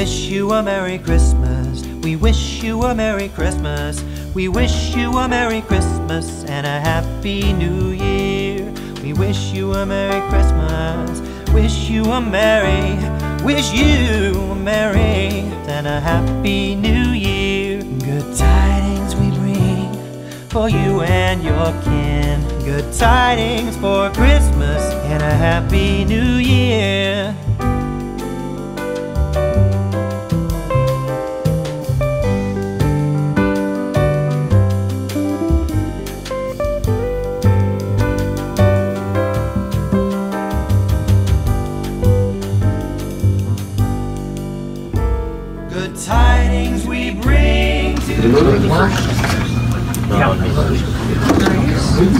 a Merry Christmas. We wish you a Merry Christmas. We wish you a Merry Christmas and a Happy New Year. We wish you a Merry Christmas. Wish you a Merry, wish you a Merry and a Happy New Year. Good tidings we bring for you and your kin. Good tidings for Christmas and a Happy New Year. Good tidings we bring to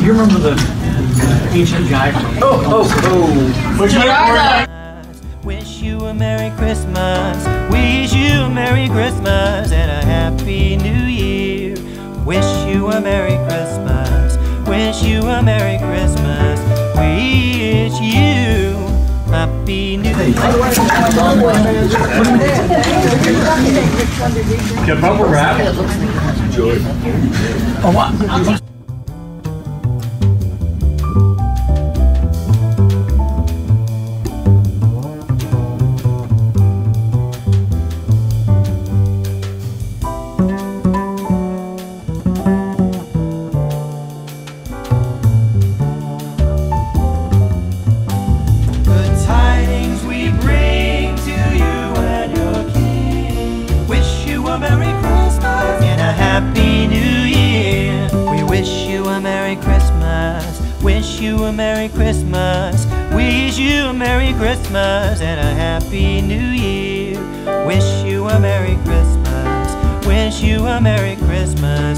You remember the ancient guy? Oh, oh, oh. Which Wish you a Merry Christmas. Wish you a Merry Christmas and a Happy New Year. Wish you a Merry Christmas. Wish you a Merry Christmas. Get bubble wrap. Good and a happy new year. We wish you a Merry Christmas, wish you a Merry Christmas, wish you a Merry Christmas and a happy new year. Wish you a Merry Christmas, wish you a Merry Christmas.